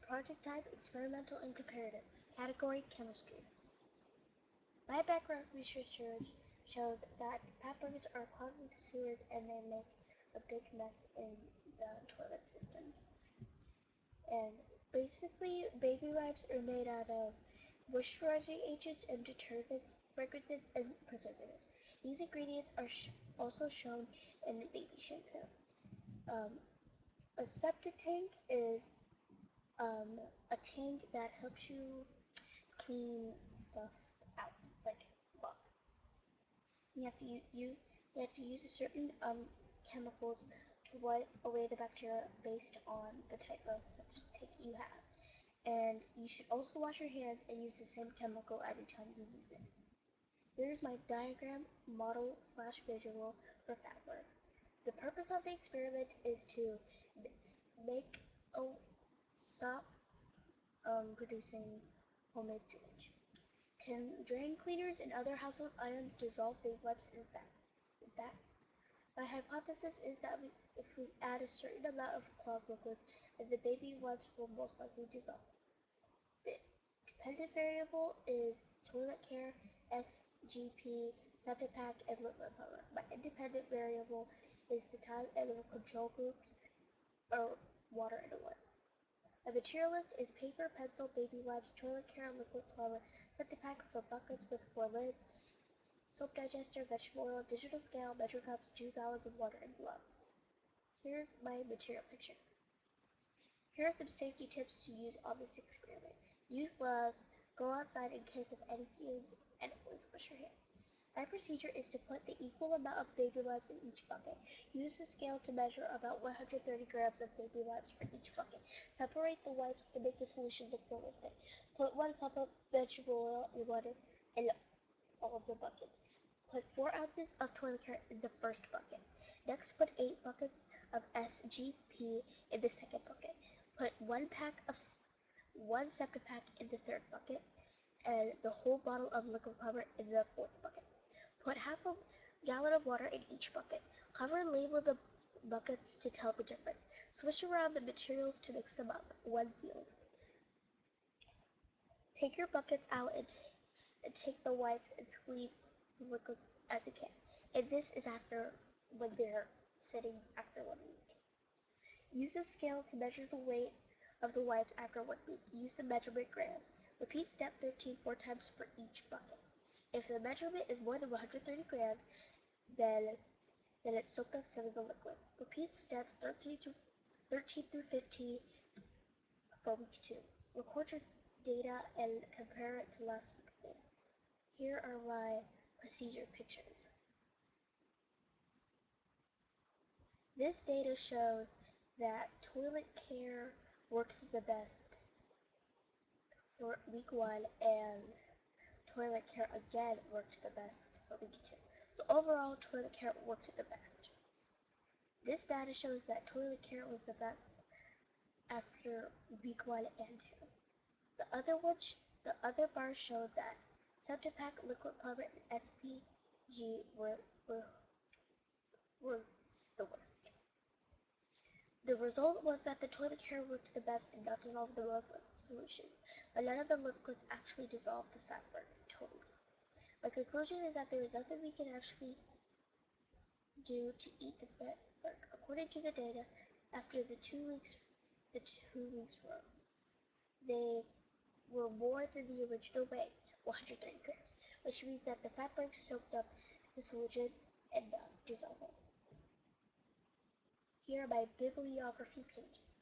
Project type, experimental and comparative. Category, chemistry. My background research shows that fatbergs are the sewers and they make a big mess in the toilet systems. And basically, baby wipes are made out of moisturizing agents and detergents, fragrances, and preservatives. These ingredients are sh also shown in the baby shampoo. Um, a septic tank is um, a tank that helps you clean stuff out, like clogs. You have to you, you have to use a certain um, chemicals to wipe away the bacteria based on the type of septic tank you have. And you should also wash your hands and use the same chemical every time you use it. Here's my diagram, model, slash visual for fatberg. The purpose of the experiment is to make a stop um, producing homemade sewage. Can drain cleaners and other household items dissolve baby wipes in fact, my hypothesis is that we, if we add a certain amount of clogged liquids, then the baby wipes will most likely dissolve. The dependent variable is toilet care, SGP, septic pack, and liquid power. My independent variable is the time and the control groups or water and oil. A material list is paper, pencil, baby wipes, toilet care, liquid flour, septic pack for buckets with four lids, soap digester, vegetable oil, digital scale, measure cups, two gallons of water, and gloves. Here's my material picture. Here are some safety tips to use on this experiment. Use gloves, go outside in case of any fumes, and always wash your hands. My procedure is to put the equal amount of baby wipes in each bucket. Use a scale to measure about 130 grams of baby wipes for each bucket. Separate the wipes to make the solution look realistic. Put one cup of vegetable oil in water in all of the buckets. Put 4 ounces of toilet care in the first bucket. Next, put 8 buckets of SGP in the second bucket. Put 1 pack of 1 septic pack in the third bucket and the whole bottle of liquid cover in the fourth bucket. Put half a gallon of water in each bucket. Cover and label the buckets to tell the difference. Swish around the materials to mix them up when sealed. Take your buckets out and, and take the wipes and squeeze the liquids as you can. And this is after when they're sitting after one week. Use a scale to measure the weight of the wipes after one week. Use the measurement grams. Repeat step 13 four times for each bucket. If the measurement is more than 130 grams, then then it's soaked up some of the liquid. Repeat steps 13 to 13 through 15 for week two. Record your data and compare it to last week's data. Here are my procedure pictures. This data shows that toilet care worked the best for week one and toilet care again worked the best for week two. So overall, toilet care worked the best. This data shows that toilet care was the best after week one and two. The other one, the other bars showed that Septipack, Liquid-Plumr, and SPG were, were, were the worst. The result was that the toilet care worked the best and not dissolved the most solution, but none of the liquids actually dissolved the fat fatberg. Totally. My conclusion is that there is nothing we can actually do to eat the bark. According to the data, after the two weeks, the two weeks rose, they were more than the original weight, 130 grams, which means that the fatbergs soaked up the solution and uh, dissolved. Here are my bibliography pages.